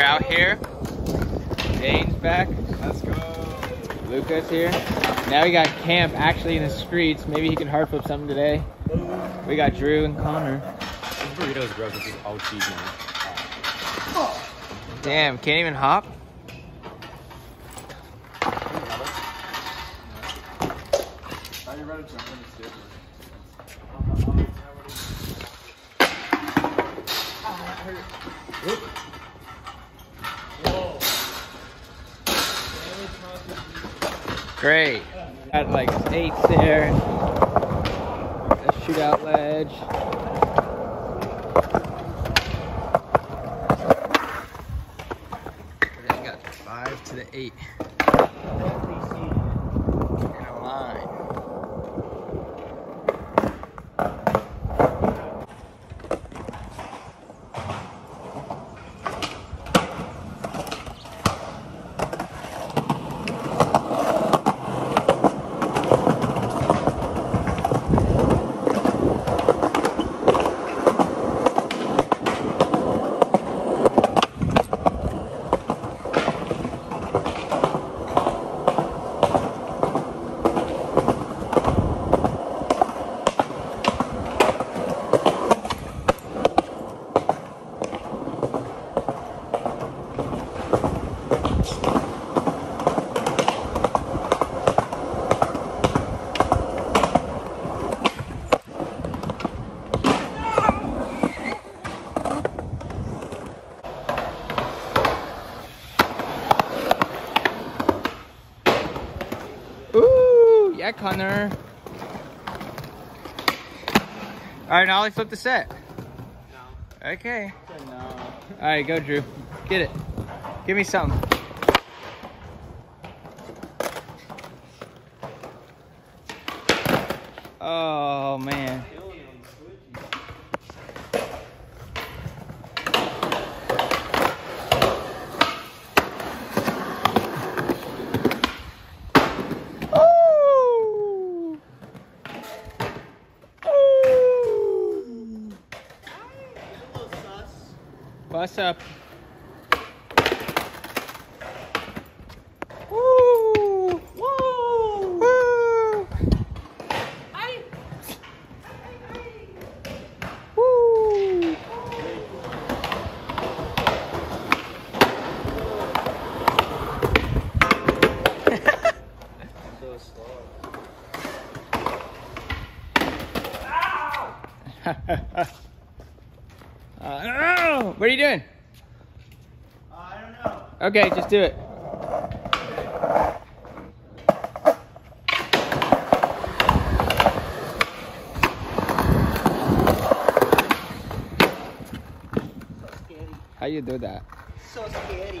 We're out here. Dane's back. Let's go. Luca's here. Now we got Camp actually in the streets. Maybe he can hard flip something today. We got Drew and Conner. This burrito is gross. It's just all cheese now. Damn, can't even hop? Are you ready to jump in the Great. Got like eight there. A shootout ledge. Then got five to the eight. In a line. Ooh, yeah, Conner. All right, now let's flip the set. No. Okay. No. All right, go, Drew. Get it. Give me something. Oh man. What's up? Woo! Woo! Woo! Woo! So slow. Uh, what are you doing? I don't know. Okay, just do it. How you do that? So scary.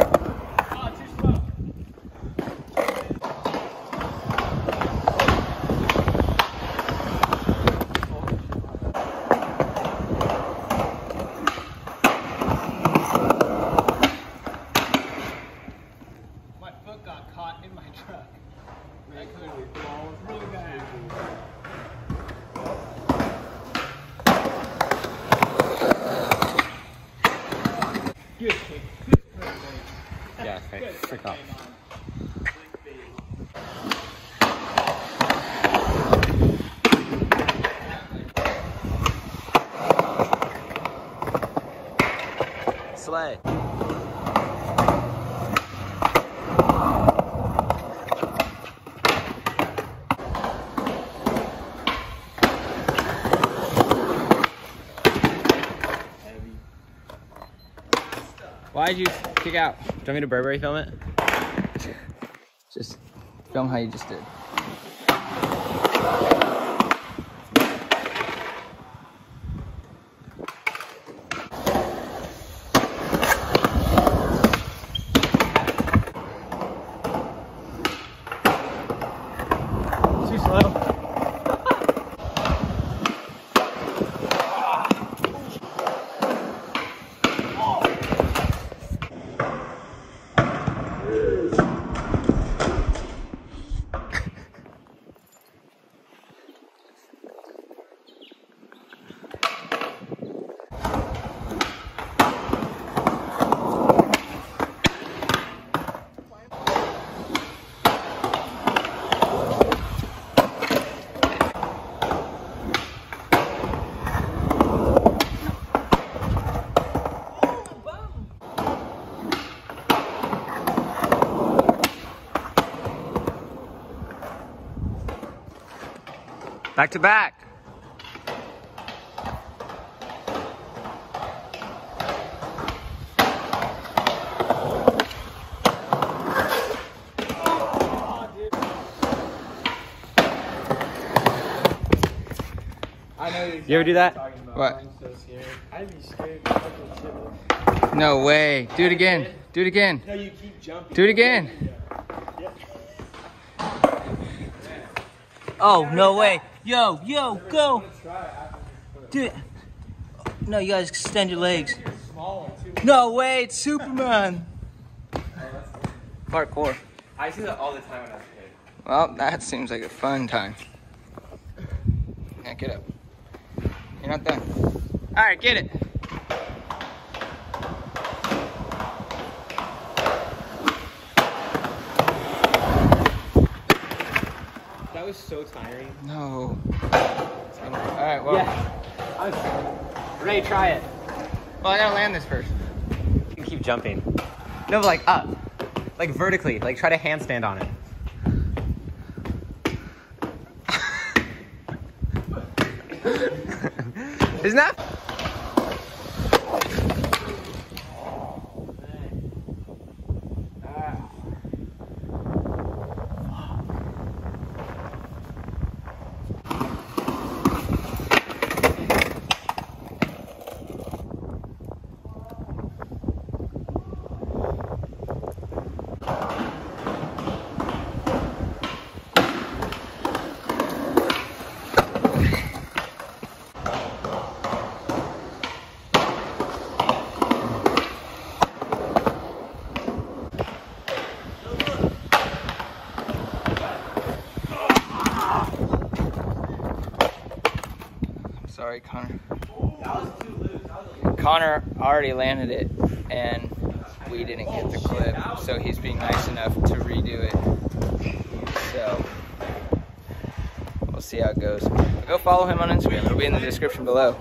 okay. Frick. Slay. Why'd you kick out? Do you want me to Burberry film it? Just film how you just did. Back to back. I You ever do that? What? I'm so scared. I'd be scared. to fucking shit. No way. Do it again. Do it again. No, you keep jumping. Do it again. Oh, no way. Yo, yo, go. Do it. No, you guys extend your legs. No way, it's Superman. Parkour. I see that all the time when I was a kid. Well, that seems like a fun time. Yeah, get up. You're not done. All right, get it. That was so tiring. No. All right, well, Ray, try it. well, I gotta land this first. You can keep jumping. No, but like up. Like vertically. Like try to handstand on it. Isn't that? Sorry, Conner. Conner already landed it, and we didn't get the clip, so he's being nice enough to redo it. So we'll see how it goes. Go follow him on Instagram. It'll be in the description below.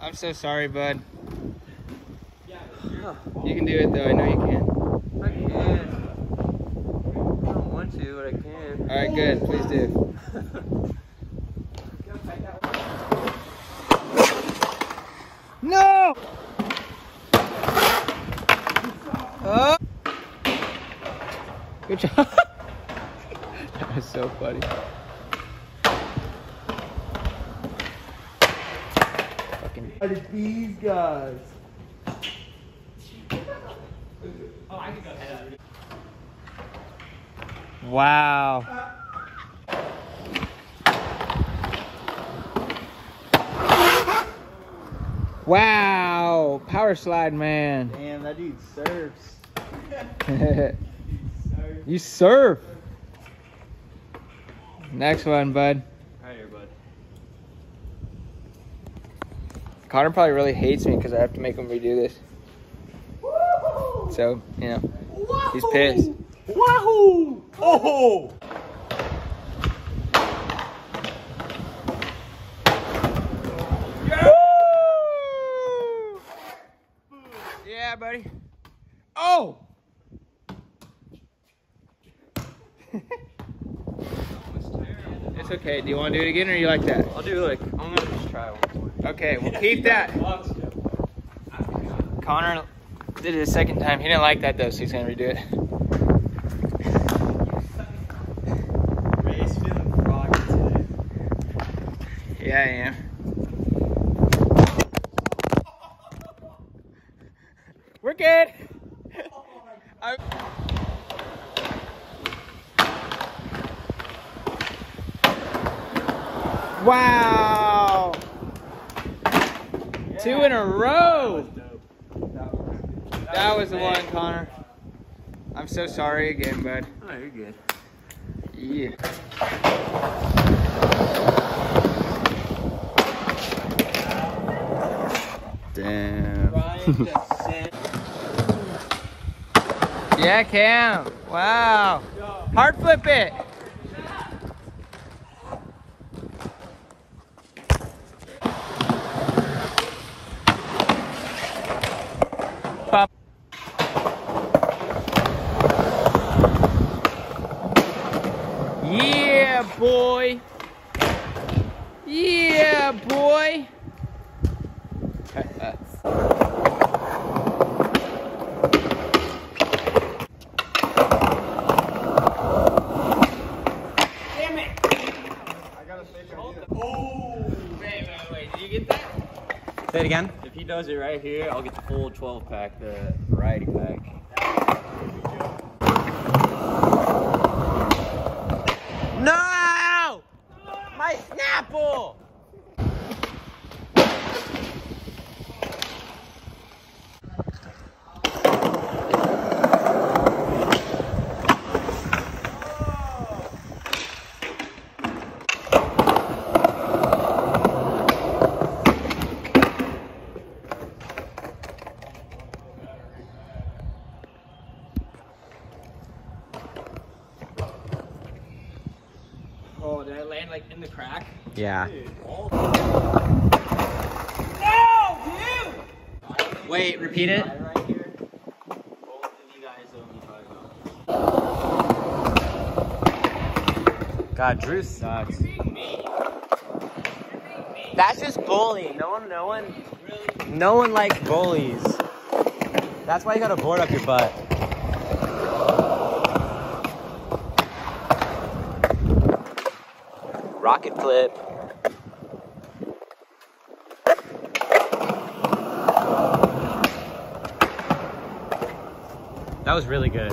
I'm so sorry, bud. You can do it though. I know you can. I can. I don't want to, but I can. All right, good. Please do. No! Oh. Good job. that was so funny. Fucking. These guys. Wow. Wow. Power slide, man. Damn, that dude surfs. you surf. Next one, bud. Right here, bud. Conner probably really hates me because I have to make him redo this. So, you know, he's pissed. Wahoo! Oh! Yeah, buddy. Oh! it's okay. Do you want to do it again or you like that? I'll do like, I'm gonna just try one. Okay, we'll keep that. Conner did it a second time. He didn't like that though, so he's gonna redo it. Yeah, I am. We're good. I- Wow. Two in a row. That was the one, Conner. I'm so sorry again, bud. Oh, you're good. Yeah. Damn. Yeah, Cam. Wow. Hard flip it. Again. If he does it right here, I'll get the full 12 pack, the variety pack. No! My Snapple! Oh, did I land like in the crack? Yeah. No, dude! Wait, repeat it. Right here, both of you guys know what I'm talking about. God, Drew sucks. That's just bullying. No one, no one, no one likes bullies. That's why you gotta board up your butt. Rocket flip. That was really good.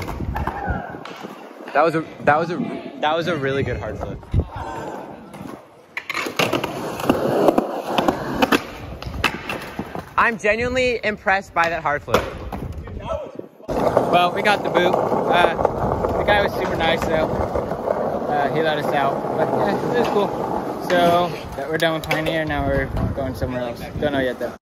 That was a that was a that was a really good hard flip. I'm genuinely impressed by that hard flip. Well, we got the boot. Uh, the guy was super nice though. Uh, he let us out, but yeah, it was cool. So we're done with Pioneer. Now we're going somewhere else. Don't know yet though.